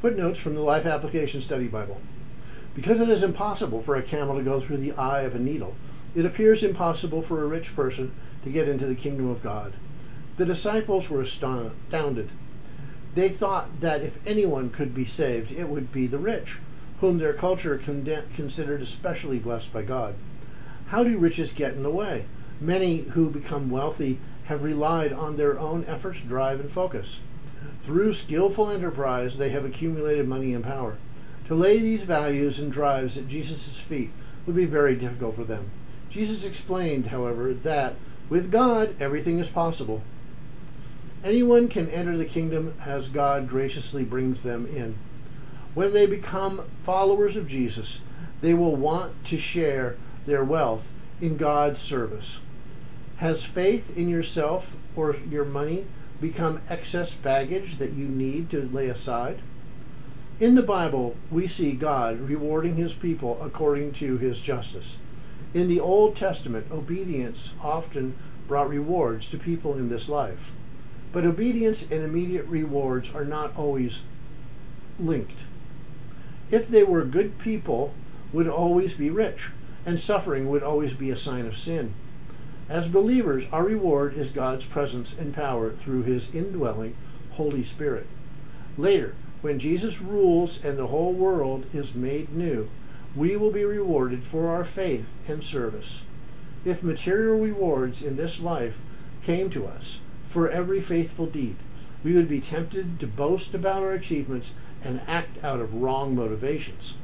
Footnotes from the Life Application Study Bible. Because it is impossible for a camel to go through the eye of a needle, it appears impossible for a rich person to get into the kingdom of God. The disciples were astounded. They thought that if anyone could be saved, it would be the rich, whom their culture considered especially blessed by God. How do riches get in the way? Many who become wealthy have relied on their own efforts, drive, and focus. Through skillful enterprise, they have accumulated money and power. To lay these values and drives at Jesus' feet would be very difficult for them. Jesus explained, however, that with God, everything is possible. Anyone can enter the kingdom as God graciously brings them in. When they become followers of Jesus, they will want to share their wealth in God's service. Has faith in yourself or your money become excess baggage that you need to lay aside? In the Bible, we see God rewarding his people according to his justice. In the Old Testament, obedience often brought rewards to people in this life. But obedience and immediate rewards are not always linked. If they were good people, would always be rich, and suffering would always be a sign of sin. As believers, our reward is God's presence and power through his indwelling Holy Spirit. Later, when Jesus rules and the whole world is made new, we will be rewarded for our faith and service. If material rewards in this life came to us for every faithful deed, we would be tempted to boast about our achievements and act out of wrong motivations.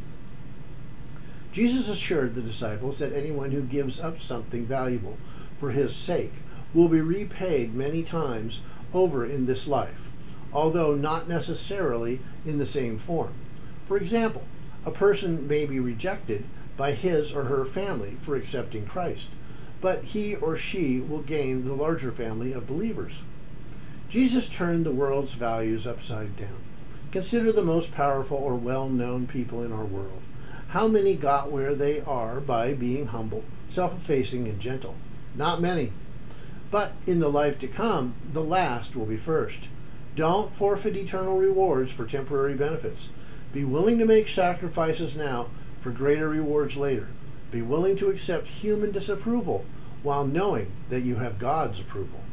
Jesus assured the disciples that anyone who gives up something valuable for his sake will be repaid many times over in this life, although not necessarily in the same form. For example, a person may be rejected by his or her family for accepting Christ, but he or she will gain the larger family of believers. Jesus turned the world's values upside down. Consider the most powerful or well known people in our world. How many got where they are by being humble, self effacing, and gentle? Not many. But in the life to come, the last will be first. Don't forfeit eternal rewards for temporary benefits. Be willing to make sacrifices now for greater rewards later. Be willing to accept human disapproval while knowing that you have God's approval.